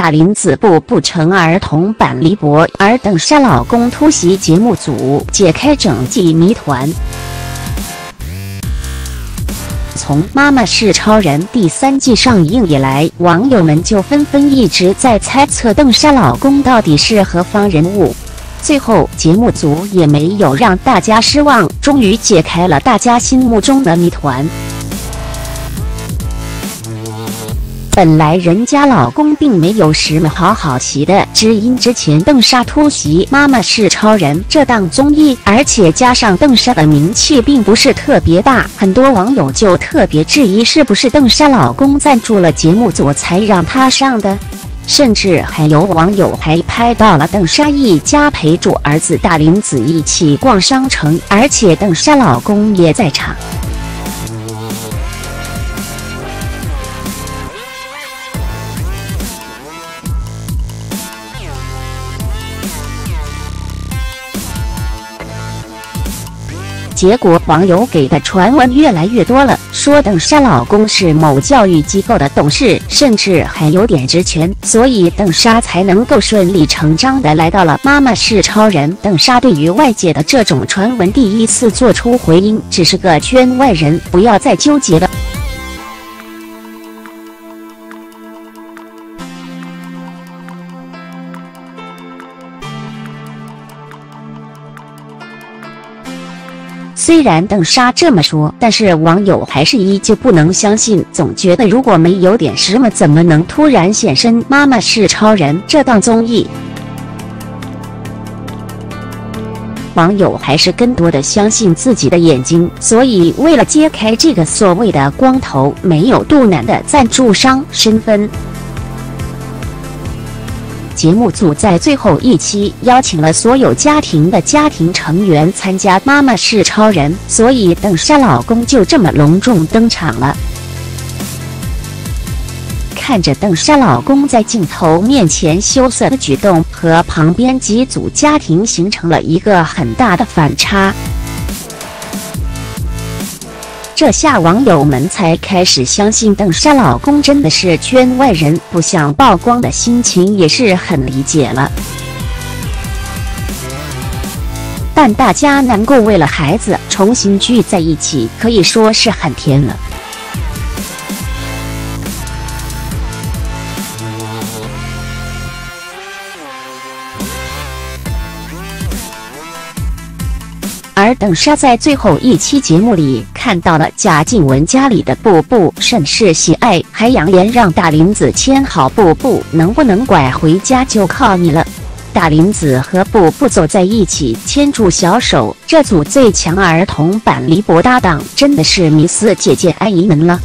大林子步不成儿童版黎博，而邓莎老公突袭节目组，解开整季谜团。从《妈妈是超人》第三季上映以来，网友们就纷纷一直在猜测邓莎老公到底是何方人物。最后，节目组也没有让大家失望，终于解开了大家心目中的谜团。本来人家老公并没有什么好好奇的，只因之前邓莎突袭《妈妈是超人》这档综艺，而且加上邓莎的名气并不是特别大，很多网友就特别质疑是不是邓莎老公赞助了节目组才让她上的。甚至还有网友还拍到了邓莎一家陪住儿子大林子一起逛商城，而且邓莎老公也在场。结果网友给的传闻越来越多了，说邓莎老公是某教育机构的董事，甚至还有点职权，所以邓莎才能够顺理成章的来到了《妈妈是超人》。邓莎对于外界的这种传闻第一次做出回应，只是个圈外人，不要再纠结了。虽然邓莎这么说，但是网友还是依旧不能相信，总觉得如果没有点什么，怎么能突然现身《妈妈是超人》这档综艺？网友还是更多的相信自己的眼睛，所以为了揭开这个所谓的光头没有肚腩的赞助商身份。节目组在最后一期邀请了所有家庭的家庭成员参加《妈妈是超人》，所以邓莎老公就这么隆重登场了。看着邓莎老公在镜头面前羞涩的举动，和旁边几组家庭形成了一个很大的反差。这下网友们才开始相信邓莎老公真的是圈外人，不想曝光的心情也是很理解了。但大家能够为了孩子重新聚在一起，可以说是很甜了。而等莎在最后一期节目里看到了贾静雯家里的布布，甚是喜爱，还扬言让大林子牵好布布，能不能拐回家就靠你了。大林子和布布走在一起，牵住小手，这组最强儿童版黎博搭档真的是迷死姐姐阿姨们了。